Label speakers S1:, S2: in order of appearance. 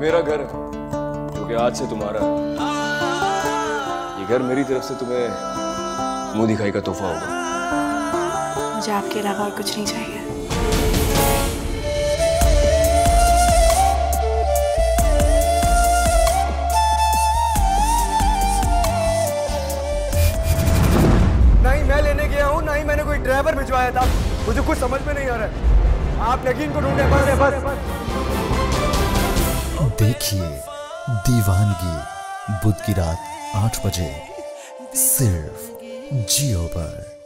S1: मेरा घर है जो कि आज से तुम्हारा है। ये घर मेरी तरफ़ से तुम्हें मुँह दिखाई का तोहफा होगा।
S2: मुझे आपके अलावा और कुछ नहीं चाहिए।
S3: ना ही मैं लेने गया हूँ ना ही मैंने कोई ड्राइवर भिजवाया था। मुझे कुछ समझ में नहीं आ रहा है। आप नगीन को ढूंढे बस बस।
S4: देखिए दीवानगी बुध की रात आठ बजे सिर्फ़ जियो पर।